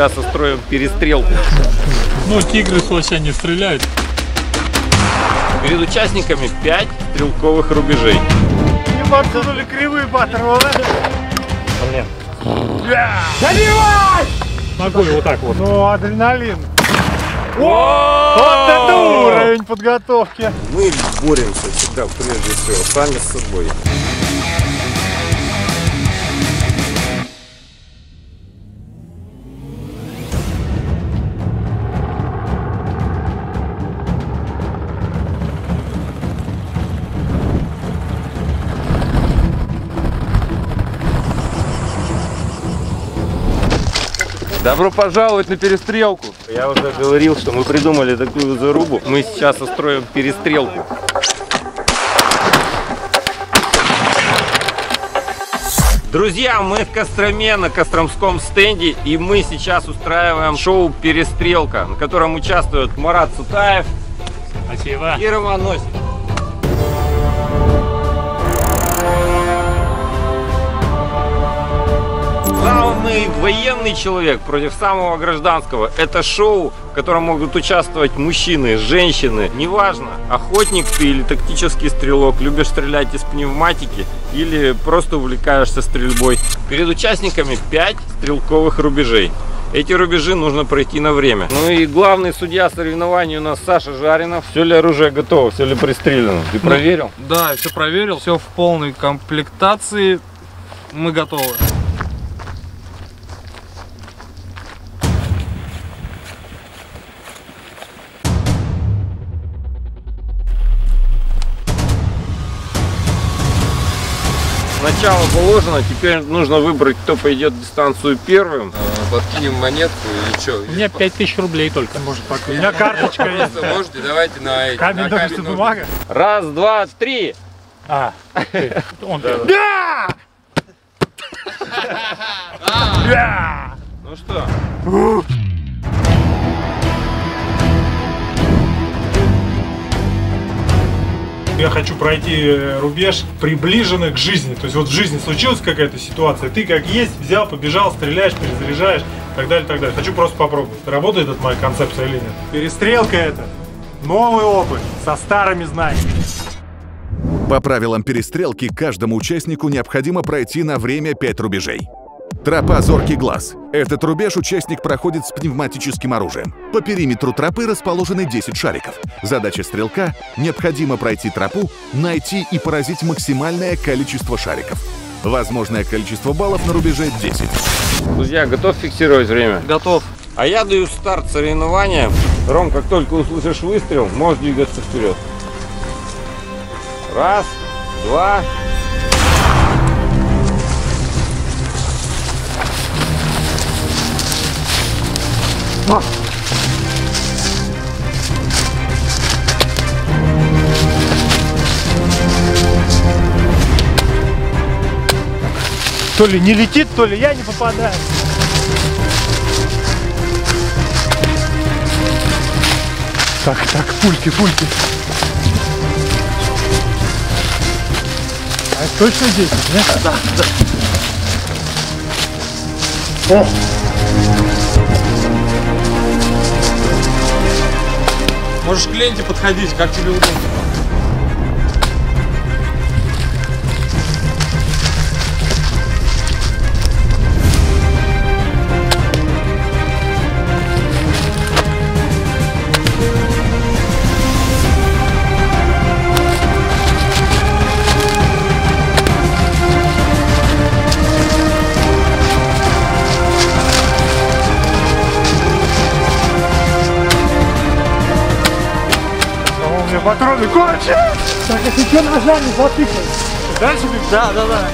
сейчас устроим перестрелку. Ну, тигры с лося не стреляют. Перед участниками 5 стрелковых рубежей. Не подкнули кривые патроны. Блин. Ногой вот так вот. Ну, адреналин. Вот это уровень подготовки. Мы боремся всегда прежде всего сами с собой. Добро пожаловать на перестрелку. Я уже говорил, что мы придумали такую зарубу. Мы сейчас устроим перестрелку. Друзья, мы в Костроме на Костромском стенде и мы сейчас устраиваем шоу «Перестрелка», на котором участвуют Марат Сутаев Спасибо. и Роман Главный военный человек против самого гражданского. Это шоу, в котором могут участвовать мужчины, женщины. Неважно, охотник ты или тактический стрелок, любишь стрелять из пневматики или просто увлекаешься стрельбой. Перед участниками 5 стрелковых рубежей. Эти рубежи нужно пройти на время. Ну и главный судья соревнований у нас Саша Жаринов. Все ли оружие готово, все ли пристрелено? Ты проверил? Да, все проверил, все в полной комплектации. Мы готовы. Начало положено, теперь нужно выбрать, кто пойдет дистанцию первым. Подкинем монетку или что? У меня 5000 рублей только. Может, так. У меня карточка есть. Можете, давайте на. Камень, бумага. Раз, два, три. А, Он да! Да! Ну что? Я хочу пройти э, рубеж приближенных к жизни. То есть вот в жизни случилась какая-то ситуация, ты как есть, взял, побежал, стреляешь, перезаряжаешь, так далее, так далее. Хочу просто попробовать, работает эта моя концепция или нет. Перестрелка это. Новый опыт со старыми знаниями. По правилам перестрелки каждому участнику необходимо пройти на время 5 рубежей. Тропа «Зоркий глаз». Этот рубеж участник проходит с пневматическим оружием. По периметру тропы расположены 10 шариков. Задача стрелка – необходимо пройти тропу, найти и поразить максимальное количество шариков. Возможное количество баллов на рубеже 10. Друзья, готов фиксировать время? Готов. А я даю старт соревнования. Ром, как только услышишь выстрел, можешь двигаться вперед. Раз, два. То ли не летит, то ли я не попадаю. Так, так, пульки, пульки. А это точно 10, нет? Да, да. О! Можешь к ленте подходить, как тебе удобно. Меня патроны кончились! Так, если что, ножами затыкай. Дальше бег? Да, да, да.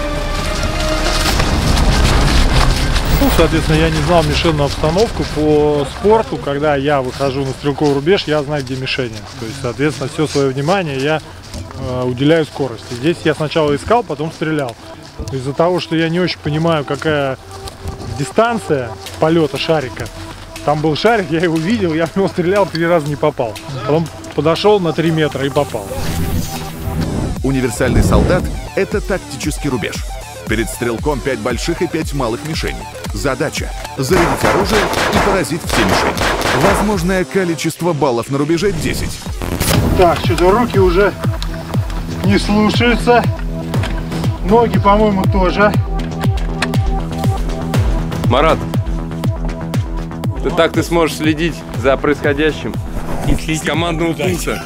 Ну, соответственно, я не знал мишенную обстановку по спорту. Когда я выхожу на стрелковый рубеж, я знаю, где мишени. То есть, соответственно, все свое внимание я э, уделяю скорости. Здесь я сначала искал, потом стрелял. Из-за того, что я не очень понимаю, какая дистанция полета шарика, там был шарик, я его видел, я в него стрелял, три раза не попал. Потом подошел на 3 метра и попал. Универсальный солдат – это тактический рубеж. Перед стрелком 5 больших и 5 малых мишеней. Задача – зарядить оружие и поразить все мишени. Возможное количество баллов на рубеже 10. Так, что-то руки уже не слушаются. Ноги, по-моему, тоже. Марат, ты так ты сможешь следить за происходящим с командного пункта.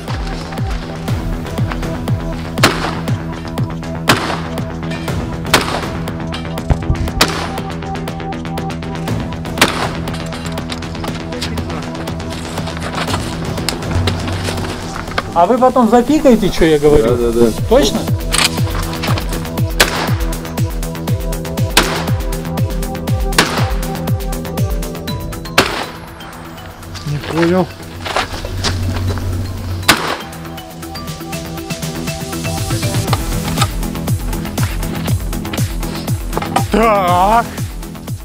А вы потом запикаете, что я говорю? Да, да, да. Точно? Не понял. Так.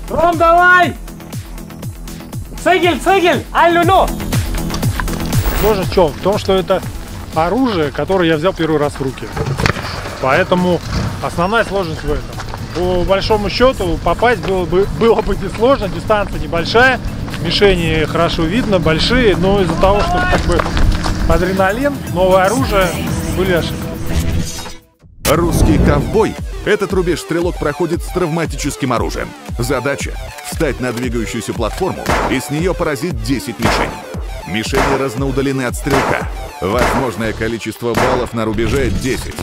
Ром, давай! Цегель, цегель! Аллюну! Тоже в чем? В том, что это оружие, которое я взял первый раз в руки. Поэтому основная сложность в этом. По большому счету попасть было бы, было бы несложно, дистанция небольшая, мишени хорошо видно, большие, но из-за того, что как бы адреналин, новое оружие, были ошибки. Русский ковбой. Этот рубеж стрелок проходит с травматическим оружием. Задача – встать на двигающуюся платформу и с нее поразить 10 мишеней. Мишени разноудалены от стрелка. Возможное количество баллов на рубеже 10.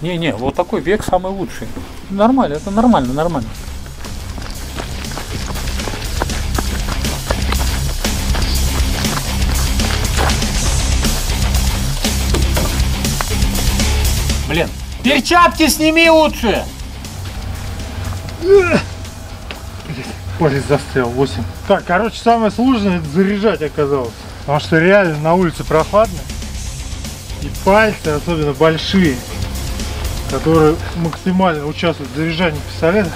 Не-не, вот такой век самый лучший. Нормально, это нормально, нормально. Блин, перчатки сними лучше! Палец застрял, 8. Так, короче, самое сложное это заряжать оказалось. Потому что реально на улице прохладно. И пальцы, особенно большие, которые максимально участвуют в заряжании пистолета,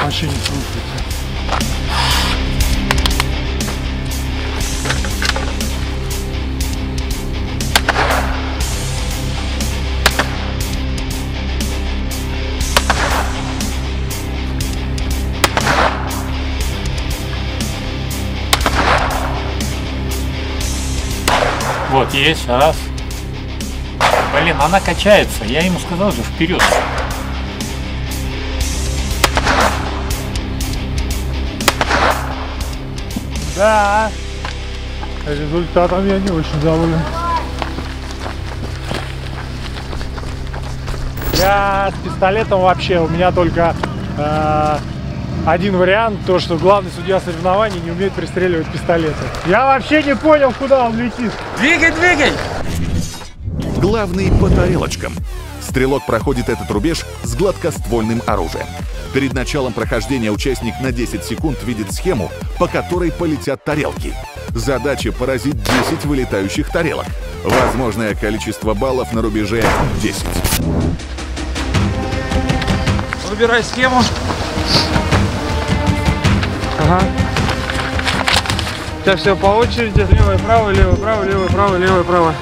вообще не слушаются. Есть, раз. Блин, она качается. Я ему сказал же вперед. Да. Результатом я не очень доволен. Я с пистолетом вообще, у меня только э, один вариант, то что главный судья соревнований не умеет пристреливать пистолеты. Я вообще не понял, куда он летит. Двигай, двигай! Главный по тарелочкам. Стрелок проходит этот рубеж с гладкоствольным оружием. Перед началом прохождения участник на 10 секунд видит схему, по которой полетят тарелки. Задача поразить 10 вылетающих тарелок. Возможное количество баллов на рубеже 10. Выбирай схему. Ага. Сейчас все по очереди. Левое, право, левое, право, левое, право, левое, право.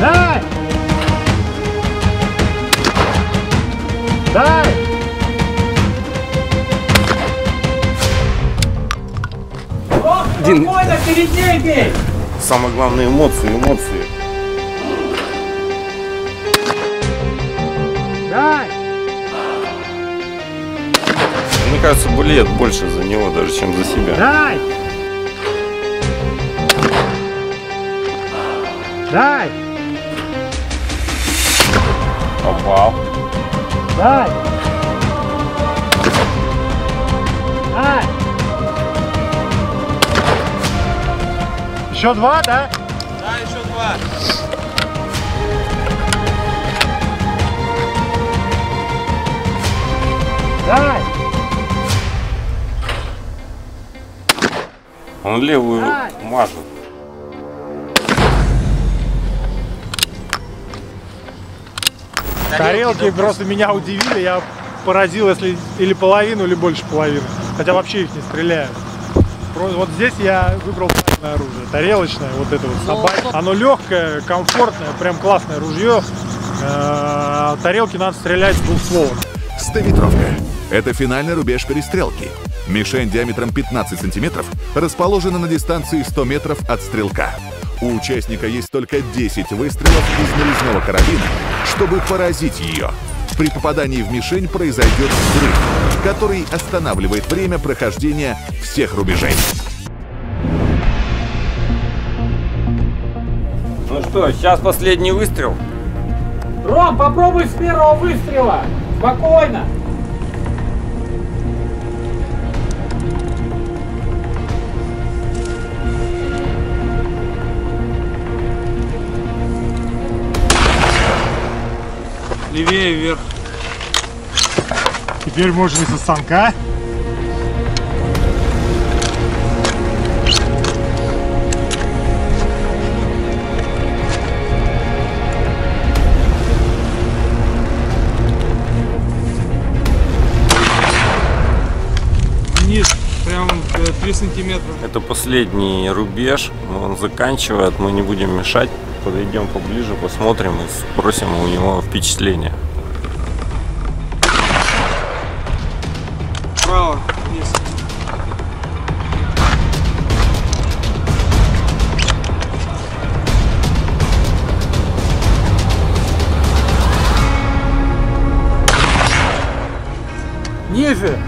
Дай! Дай! Спокойно, перед ней бей! Самое главное эмоции, эмоции. Кажется, болеет больше за него даже, чем за себя. Дай! Дай! Попал. Дай! Дай! Еще два, да? Да, еще два. Дай! Он левую Ай. мажет. Тарелки просто меня удивили, я поразил, если или половину, или больше половины. Хотя вообще их не стреляют. Вот здесь я выбрал правильное оружие. Тарелочное, вот это вот собака. Оно легкое, комфортное, прям классное ружье. Э, Тарелки надо стрелять с двух стволов. Стометровка. Это финальный рубеж перестрелки. Мишень диаметром 15 сантиметров расположена на дистанции 100 метров от стрелка. У участника есть только 10 выстрелов из нарезного карабина, чтобы поразить ее. При попадании в мишень произойдет взрыв, который останавливает время прохождения всех рубежей. Ну что, сейчас последний выстрел. Ром, попробуй с первого выстрела. Спокойно. Левее вверх. Теперь можно и со станка. 3 сантиметра. Это последний рубеж. Он заканчивает, мы не будем мешать. Подойдем поближе, посмотрим и спросим у него впечатление. Право. Вниз. Ниже.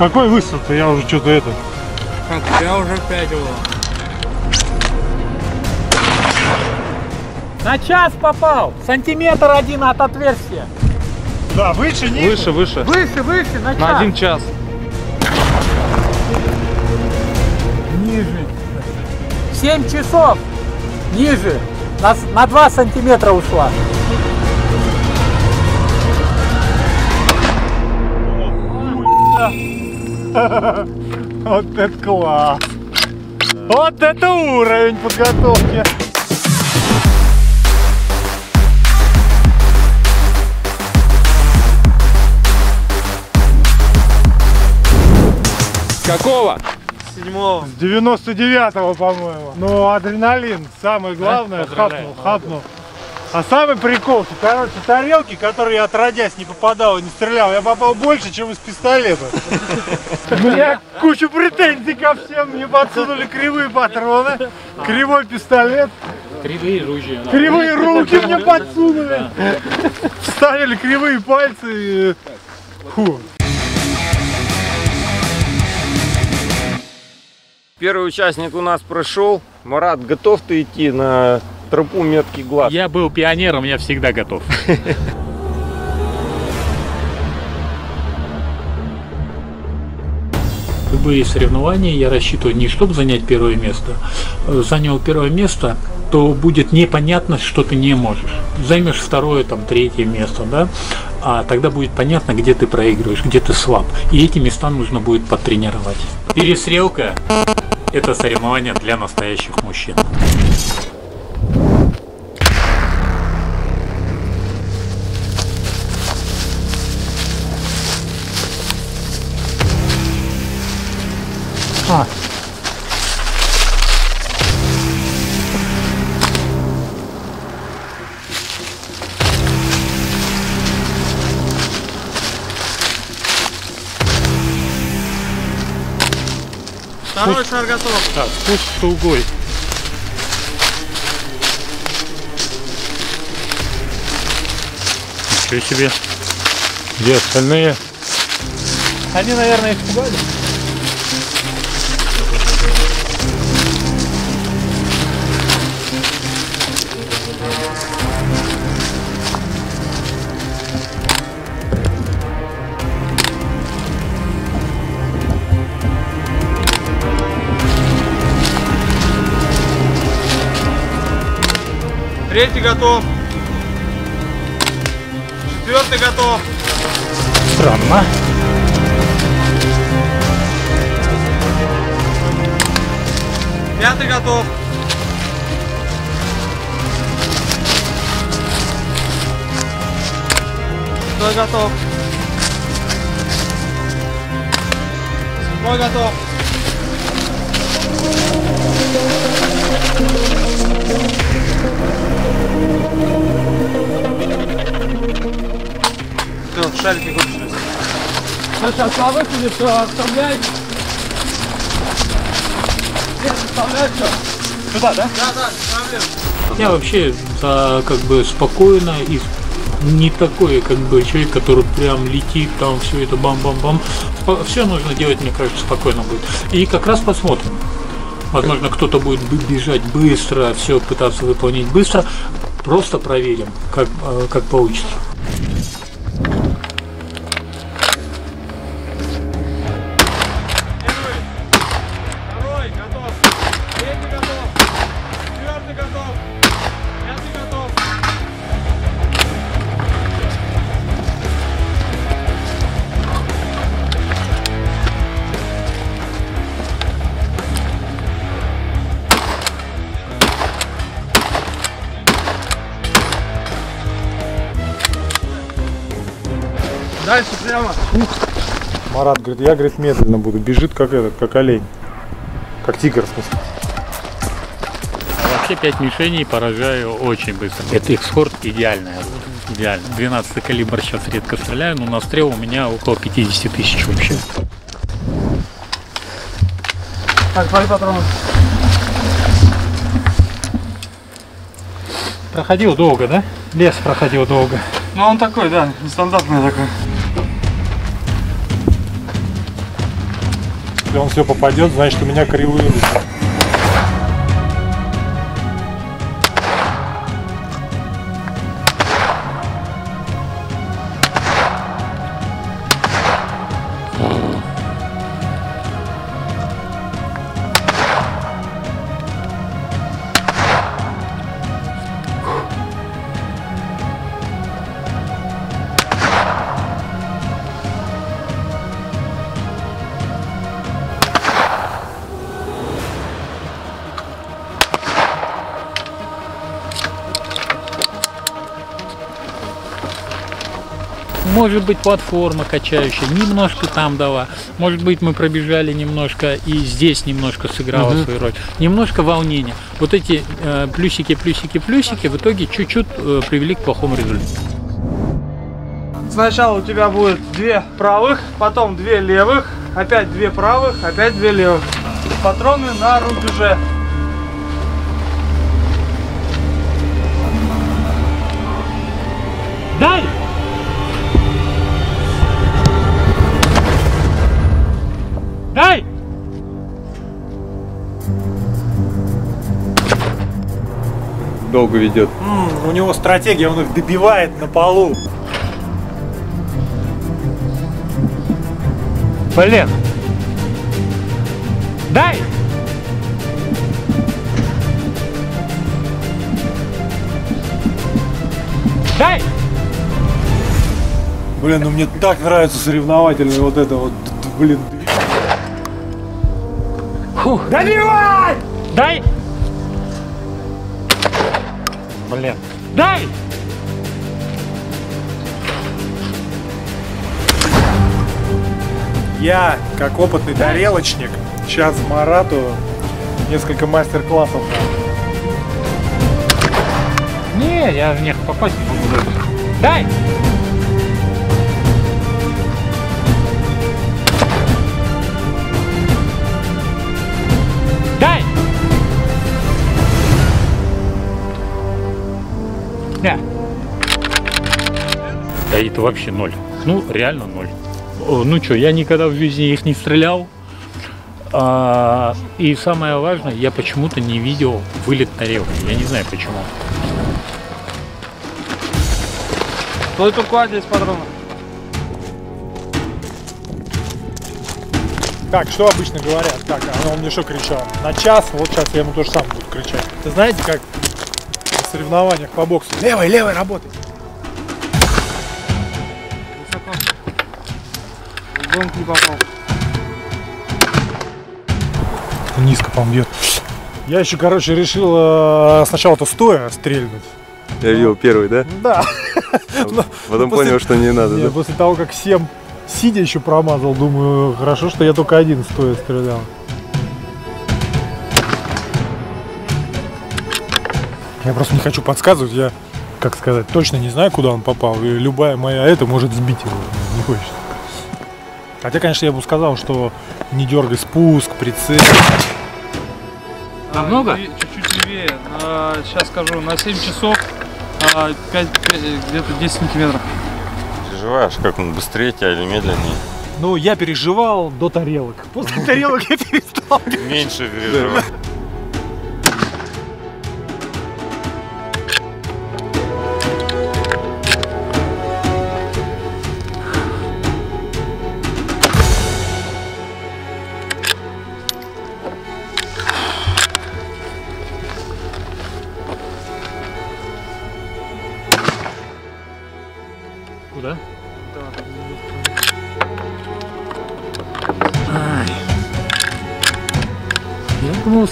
Какой выстрел-то? Я уже что-то это... Как, я уже 5 его. На час попал. Сантиметр один от отверстия. Да, выше, ниже. Выше, выше. Выше, выше, на час. На один час. Ниже. 7 часов. Ниже. На, на 2 сантиметра ушла. Вот это класс! Вот это уровень подготовки! Какого? Седьмого. С 99-го, по-моему. Ну, адреналин, самое главное, хапнул, хапнул. А самый прикол, что, короче, тарелки, которые я отродясь не попадал и не стрелял, я попал больше, чем из пистолета. У меня куча претензий ко всем, мне подсунули кривые патроны, кривой пистолет, Кривые ружья. кривые руки мне подсунули, вставили кривые пальцы. и- Фу. Первый участник у нас прошел. Марат, готов ты идти на тропу меткий глаз? Я был пионером, я всегда готов. Любые соревнования я рассчитываю не чтобы занять первое место. Занял первое место, то будет непонятно, что ты не можешь. Займешь второе, там, третье место, да, а тогда будет понятно, где ты проигрываешь, где ты слаб. И эти места нужно будет потренировать. Перестрелка – это соревнование для настоящих мужчин. Второй шар готов. Так, спуск с. Ничего себе. Где остальные? Они, наверное, испугались. Третий готов. Четвертый готов. Странно. Пятый готов. Стой готов. Стой готов. Все, шарики кончились. Сейчас на выходе все оставляй. Оставляй все. Сюда, да? Да, да, проблем. Я вообще за как бы спокойно и не такой как бы человек, который прям летит там все это бам-бам-бам. Все нужно делать, мне кажется, спокойно будет. И как раз посмотрим. Возможно, кто-то будет бежать быстро, все пытаться выполнить быстро. Просто проверим, как, э, как получится. Дальше прямо. Марат говорит, я, говорит, медленно буду. Бежит как этот, как олень. Как тигр, в смысле. Вообще 5 мишеней поражаю очень быстро. Это их скорость идеальная. Идеально. 12 калибр сейчас редко стреляю, но на стрел у меня около 50 тысяч вообще. Так, твои патроны. Проходил долго, да? Лес проходил долго. Ну он такой, да, нестандартный такой. Если он все попадет, значит у меня кривые руки. Может быть платформа качающая, немножко там дала. Может быть мы пробежали немножко и здесь немножко сыграла свою роль. Немножко волнения. Вот эти э, плюсики, плюсики, плюсики в итоге чуть-чуть э, привели к плохому результату. Сначала у тебя будет две правых, потом две левых, опять две правых, опять две левых. Патроны на рубеже. Дай! Дай! Долго ведет. М, у него стратегия, он их добивает на полу. Блин! Дай! Дай! Блин, ну мне так нравится соревновательный вот это вот, д- блин. Добивай! Дай! Блин. Дай! Я, как опытный тарелочник, сейчас Марату несколько мастер-классов дам. Не, я в них попасть не. Дай! Дай! Это вообще ноль. Ну, реально ноль. Ну что, я никогда в жизни их не стрелял. А, и самое важное, я почему-то не видел вылет тарелки. Я не знаю почему. Стой только здесь патроны. Так, что обычно говорят? Так, а он мне что кричал? На час, вот сейчас я ему тоже сам буду кричать. Ты знаете, как на соревнованиях по боксу? Левой, левой работай. В не попал. Низко, по-моему, бьет. Я еще, короче, решил э, сначала-то стоя стрельнуть. Я видел первый, да? Да. Но, Потом После- понял, что не надо, Не, да? После того, как 7 сидя еще промазал, думаю, хорошо, что я только один стоя стрелял. Я просто не хочу подсказывать, я, как сказать, точно не знаю, куда он попал. И любая моя это может сбить его. Не хочется. Хотя, конечно, я бы сказал, что не дергай спуск, прицел. Намного? Чуть-чуть левее. Сейчас скажу, на 7 часов а, 5, где-то 10 сантиметров. Переживаешь, как он быстрее тебя или медленнее? Ну, я переживал до тарелок. После тарелок я перестал. Меньше переживай.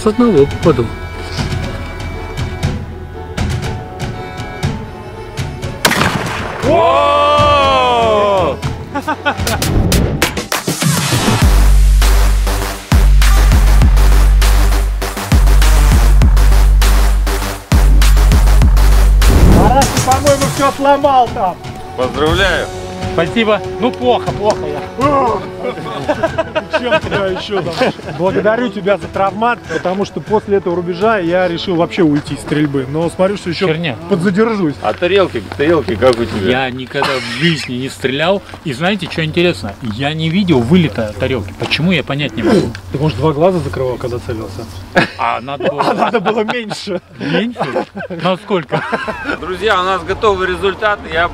С одного попаду. Марат, ты, по-моему, все сломал там. Поздравляю! Спасибо. Ну, плохо, плохо я. Чем тебя еще там? Благодарю тебя за травмат, потому что после этого рубежа я решил вообще уйти из стрельбы. Но смотрю, что еще Херня. подзадержусь. А тарелки, тарелки как у тебя? Я никогда в жизни не стрелял. И знаете, что интересно? Я не видел вылета тарелки. Почему, я понять не могу. Ты, может, два глаза закрывал, когда целился? А надо было Надо было меньше. меньше? Насколько? Друзья, у нас готовы результаты. Я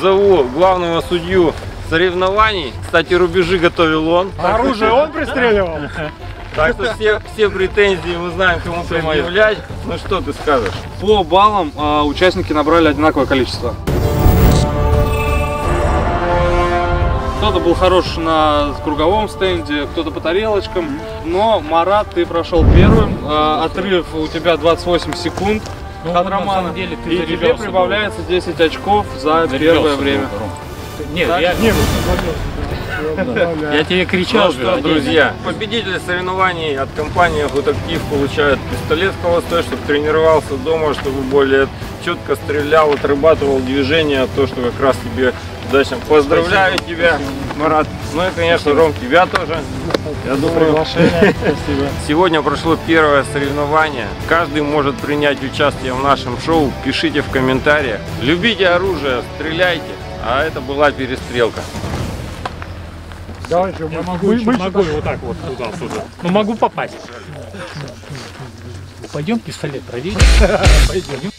зову главного судью соревнований. Кстати, рубежи готовил он. Оружие он пристреливал? Так что все, все претензии мы знаем, кому предъявлять. Ну что ты скажешь? По баллам а, участники набрали одинаковое количество. Кто-то был хорош на круговом стенде, кто-то по тарелочкам. Но, Марат, ты прошел первым. А, отрыв у тебя 28 секунд Ну, от на Романа. деле ты и тебе прибавляется 10 очков за первое был, время. Ром. Нет, Так? я, я тебе кричал Ну что, друзья, победители соревнований от компании Хутактив получают пистолет холостой, чтобы тренировался дома, чтобы более четко стрелял, отрабатывал движение, то, что как раз тебе удачно. Поздравляю тебя, Марат. Ну и, конечно, Ром, тебя тоже. Я думаю. Спасибо. Сегодня прошло первое соревнование. Каждый может принять участие в нашем шоу. Пишите в комментариях. Любите оружие, стреляйте. А это была перестрелка. Давай, Я могу, еще, могу вот так вот туда-сюда. Ну могу попасть. Пойдем пистолет проверим. Пойдем.